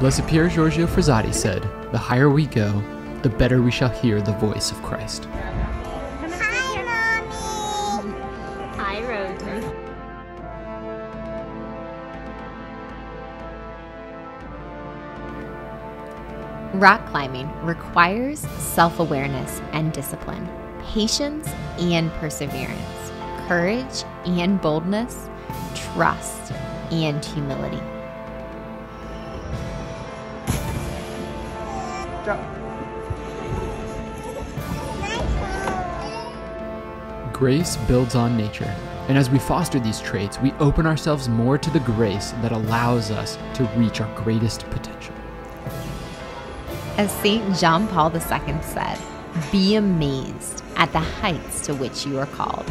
Blessed Pier Giorgio Frassati said, The higher we go, the better we shall hear the voice of Christ. Hi, Mommy. Hi, Rosie. Rock climbing requires self awareness and discipline, patience and perseverance, courage and boldness, trust and humility. Grace builds on nature, and as we foster these traits, we open ourselves more to the grace that allows us to reach our greatest potential. As St. John Paul II said, be amazed at the heights to which you are called.